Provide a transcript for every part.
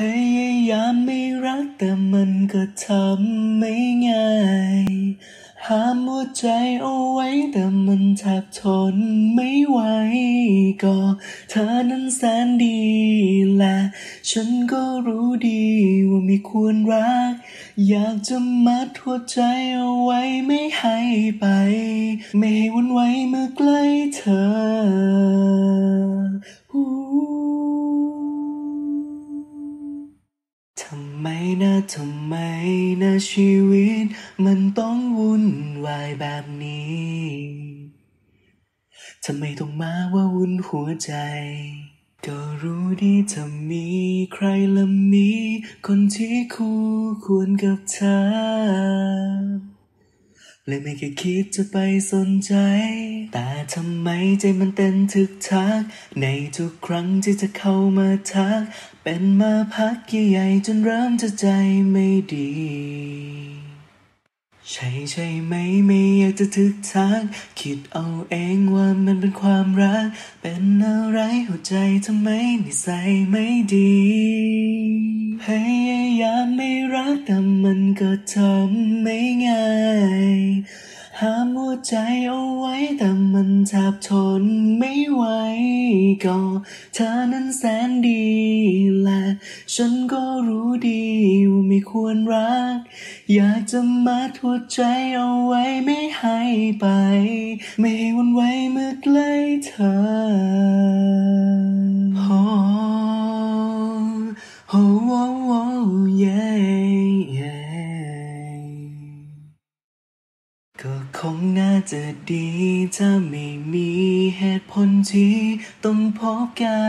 พยายามไม่รักแต่มันก็ทำไม่ง่าย ห้ามหัวใจเอาไว้แต่มันแทบทนไม่ไหว ก็เธอนั้นแสนดีและ ฉันก็รู้ดีว่าไม่ควรรัก อยากจะมัดหัวใจเอาไว้ไม่ให้ไป ไม่ให้วันไหวเมื่อใกล้เธอ นะชีวิต มันต้องวุ่นวายแบบนี้ทำไมต้องมาว่าวุ่นหัวใจ ก็รู้ดีถ้ามีใครละมี คนที่คู่ควรกับเธอ เลยไม่เคยคิดจะไปสนใจ แต่ทำไมใจมันเต้นทึกทัก ในทุกครั้งที่จะเข้ามาทัก เป็นมาพักใหญ่ๆจนเริ่มจะใจไม่ดี ใช่ใช่ไหมไม่อยากจะทึกทัก คิดเอาเองว่ามันเป็นความรัก เป็นอะไรหัวใจทำไมนิสัยไม่ดีพยายามไม่รักแต่มันก็ทำไม่ง่าย ใจเอาไว้แต่มันแทบทนไม่ไหวก็เธอนั้นแสนดีและฉันก็รู้ดีว่าไม่ควรรัก อยากจะมัดหัวใจเอาไว้ไม่ให้ไป ไม่ให้วันไหวเมื่อใกล้เธอโอ้โอ้โอ้โอ้เย่เย่ก็คงน่ จะดีถ้าไม่มีเหตุผลที่ต้องพบกั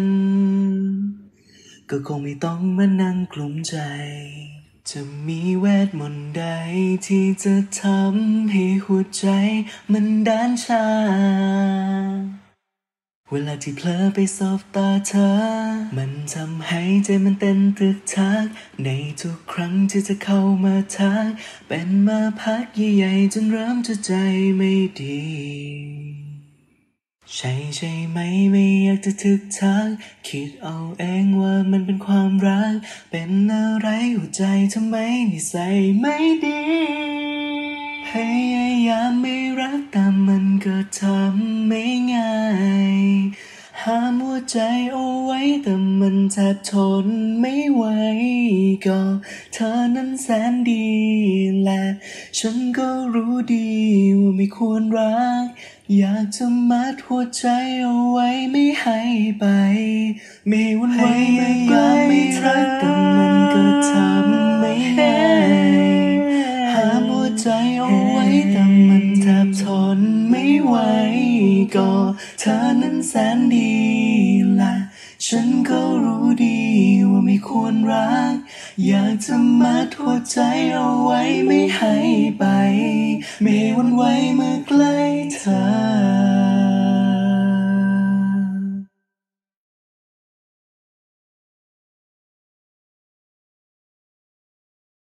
น ก็คงไม่ต้องมานั่งกลุ้มใจ จะมีเวทมนต์ใดที่จะทำให้หัวใจมันด้านชา เวลาที่เผลอไปสบตาเธอ มันทำให้ใจมันเต้นตึกทัก ในทุกครั้งที่จะเข้ามาทัก เป็นมาพักใหญ่ๆจนเริ่มจะใจไม่ดี ใช่ใช่ไหมไม่อยากจะทึกทัก คิดเอาเองว่ามันเป็นความรัก เป็นอะไรหัวใจทำไมนิสัยไม่ดีพยายามไม่รักแต่มันก็ทำไม่ง่าย ห้ามหัวใจเอาไว้แต่มันแทบทนไม่ไหวก็เธอนั้นแสนดีและ ฉันก็รู้ดีว่าไม่ควรรัก อยากจะมัดหัวใจเอาไว้ไม่ให้ไป ไม่ให้หวันไหวไม่กล้ ก็เธอนั้นแสนดีและฉันก็รู้ดีว่าไม่ควรรัก อยากจะมัดหัวใจเอาไว้ไม่ให้ไป